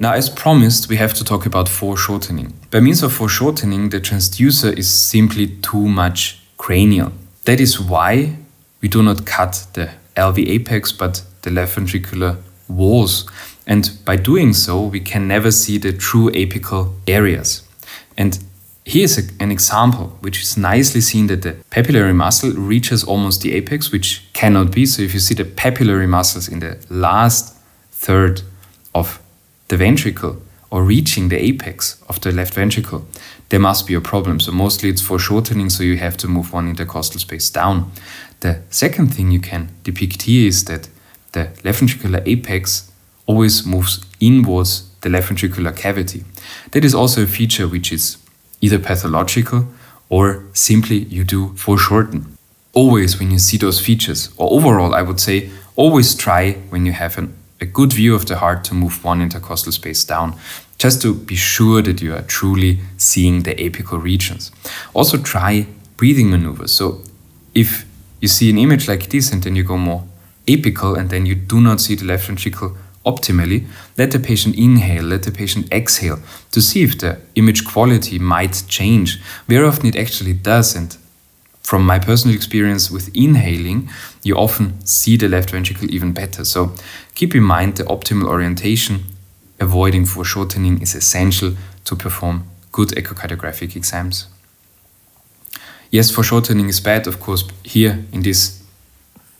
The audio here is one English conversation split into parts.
Now, as promised, we have to talk about foreshortening. By means of foreshortening, the transducer is simply too much cranial. That is why we do not cut the LV apex but the left ventricular walls. And by doing so, we can never see the true apical areas. And here's a, an example which is nicely seen that the papillary muscle reaches almost the apex, which cannot be. So if you see the papillary muscles in the last third of the ventricle or reaching the apex of the left ventricle, there must be a problem. So mostly it's foreshortening, so you have to move one intercostal space down. The second thing you can depict here is that the left ventricular apex always moves inwards the left ventricular cavity. That is also a feature which is either pathological or simply you do foreshorten. Always when you see those features, or overall I would say, always try when you have an a good view of the heart to move one intercostal space down, just to be sure that you are truly seeing the apical regions. Also try breathing maneuvers. So if you see an image like this and then you go more apical and then you do not see the left ventricle optimally, let the patient inhale, let the patient exhale to see if the image quality might change. Very often it actually does and from my personal experience with inhaling, you often see the left ventricle even better. So keep in mind the optimal orientation. Avoiding foreshortening is essential to perform good echocardiographic exams. Yes, foreshortening is bad, of course. Here in this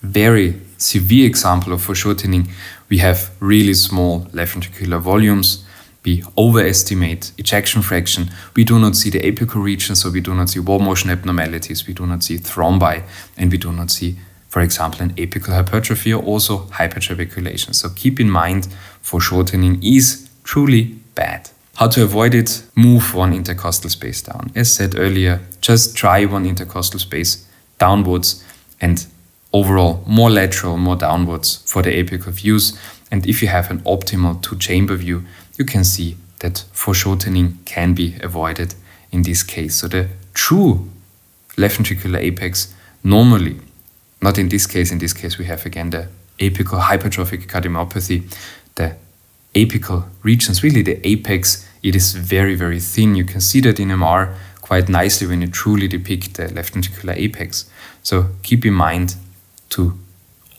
very severe example of foreshortening, we have really small left ventricular volumes we overestimate ejection fraction, we do not see the apical region, so we do not see wall motion abnormalities, we do not see thrombi, and we do not see, for example, an apical hypertrophy or also hypertrabeculation. So keep in mind, foreshortening is truly bad. How to avoid it? Move one intercostal space down. As said earlier, just try one intercostal space downwards and overall more lateral, more downwards for the apical views. And if you have an optimal two chamber view, you can see that foreshortening can be avoided in this case. So the true left ventricular apex normally, not in this case, in this case we have again the apical hypertrophic cardiomyopathy, the apical regions, really the apex, it is very, very thin. You can see that in MR quite nicely when you truly depict the left ventricular apex. So keep in mind to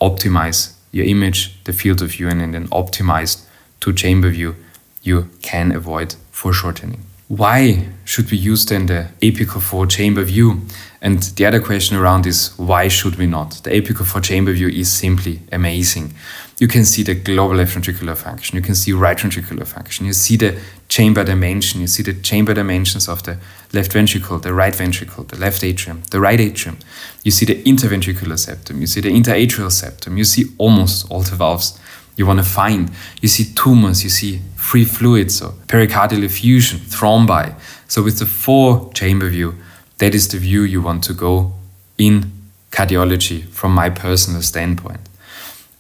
optimize your image, the field of view, and then optimize to chamber view you can avoid foreshortening. Why should we use then the apical four chamber view? And the other question around is why should we not? The apical four chamber view is simply amazing. You can see the global left ventricular function, you can see right ventricular function, you see the chamber dimension, you see the chamber dimensions of the left ventricle, the right ventricle, the left atrium, the right atrium. You see the interventricular septum, you see the interatrial septum, you see almost all the valves you want to find. You see tumors, you see free fluids, so pericardial effusion, thrombi. So with the four chamber view, that is the view you want to go in cardiology from my personal standpoint.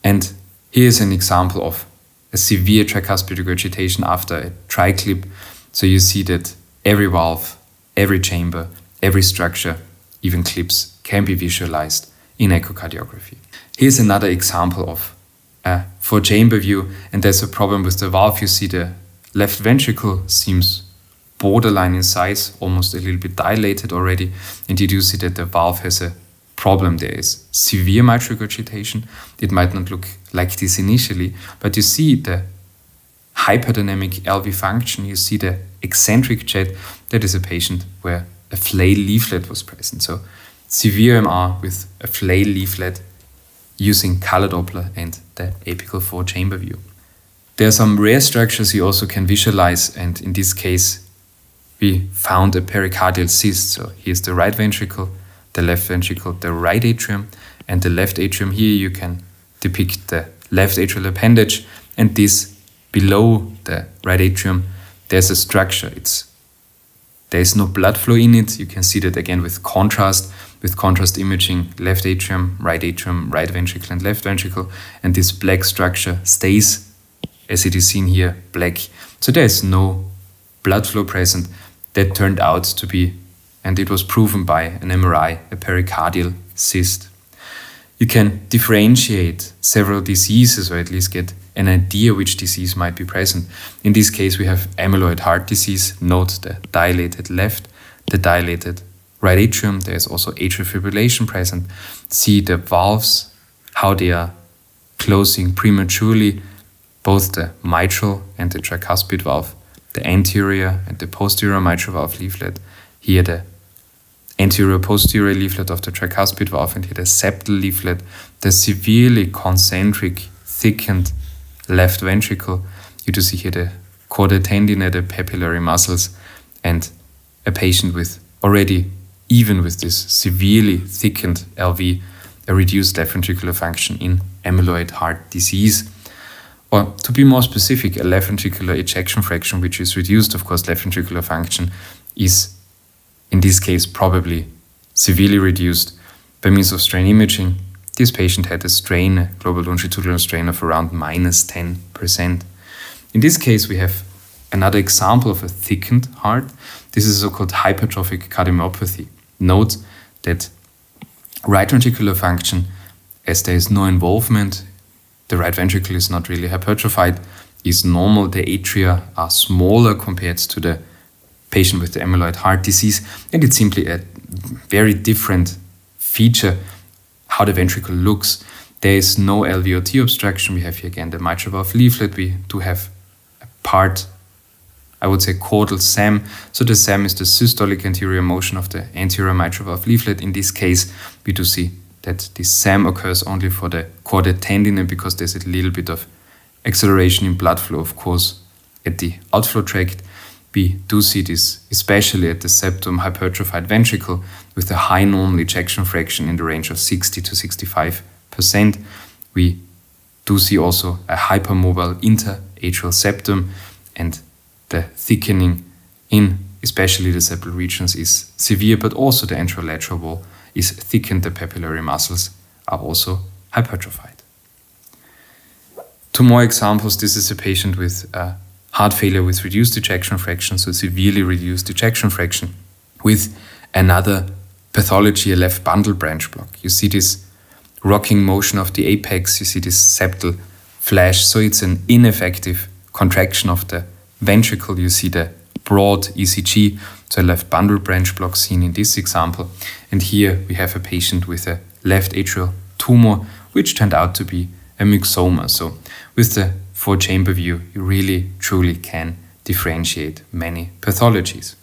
And here's an example of a severe tricuspid regurgitation after a TriClip. So you see that every valve, every chamber, every structure, even clips can be visualized in echocardiography. Here's another example of uh, four chamber view, and there's a problem with the valve. You see the left ventricle seems borderline in size, almost a little bit dilated already, and you do see that the valve has a problem. There is severe mitral regurgitation. It might not look like this initially, but you see the hyperdynamic LV function, you see the eccentric jet. That is a patient where a flail leaflet was present. So severe MR with a flail leaflet using color Doppler and the apical four chamber view. There are some rare structures you also can visualize, and in this case, we found a pericardial cyst. So here's the right ventricle, the left ventricle, the right atrium, and the left atrium. Here you can depict the left atrial appendage, and this below the right atrium, there's a structure. It's there's no blood flow in it. You can see that again with contrast, with contrast imaging, left atrium, right atrium, right ventricle, and left ventricle. And this black structure stays, as it is seen here, black. So there's no blood flow present. That turned out to be, and it was proven by an MRI, a pericardial cyst. You can differentiate several diseases, or at least get an idea which disease might be present. In this case, we have amyloid heart disease. Note the dilated left, the dilated right atrium. There is also atrial fibrillation present. See the valves, how they are closing prematurely, both the mitral and the tricuspid valve, the anterior and the posterior mitral valve leaflet. Here the anterior posterior leaflet of the tricuspid valve and here the septal leaflet, the severely concentric thickened left ventricle. You do see here the chordae tendineae, the papillary muscles, and a patient with already, even with this severely thickened LV, a reduced left ventricular function in amyloid heart disease. Or to be more specific, a left ventricular ejection fraction, which is reduced, of course, left ventricular function, is in this case probably severely reduced by means of strain imaging. This patient had a strain, a global longitudinal strain of around minus 10%. In this case, we have another example of a thickened heart. This is so-called hypertrophic cardiomyopathy. Note that right ventricular function, as there is no involvement, the right ventricle is not really hypertrophied, is normal. The atria are smaller compared to the patient with the amyloid heart disease, and it's simply a very different feature how the ventricle looks. There is no LVOT obstruction. We have here again the mitral valve leaflet. We do have a part, I would say, chordal SAM. So the SAM is the systolic anterior motion of the anterior mitral valve leaflet. In this case, we do see that this SAM occurs only for the chordae tendineae because there's a little bit of acceleration in blood flow, of course, at the outflow tract we do see this especially at the septum hypertrophied ventricle with a high normal ejection fraction in the range of 60 to 65%. We do see also a hypermobile interatrial septum and the thickening in especially the septal regions is severe, but also the anterolateral wall is thickened. The papillary muscles are also hypertrophied. Two more examples. This is a patient with a heart failure with reduced ejection fraction, so severely reduced ejection fraction, with another pathology, a left bundle branch block. You see this rocking motion of the apex, you see this septal flash, so it's an ineffective contraction of the ventricle. You see the broad ECG, so left bundle branch block seen in this example. And here we have a patient with a left atrial tumor, which turned out to be a myxoma. So with the four chamber view, you really truly can differentiate many pathologies.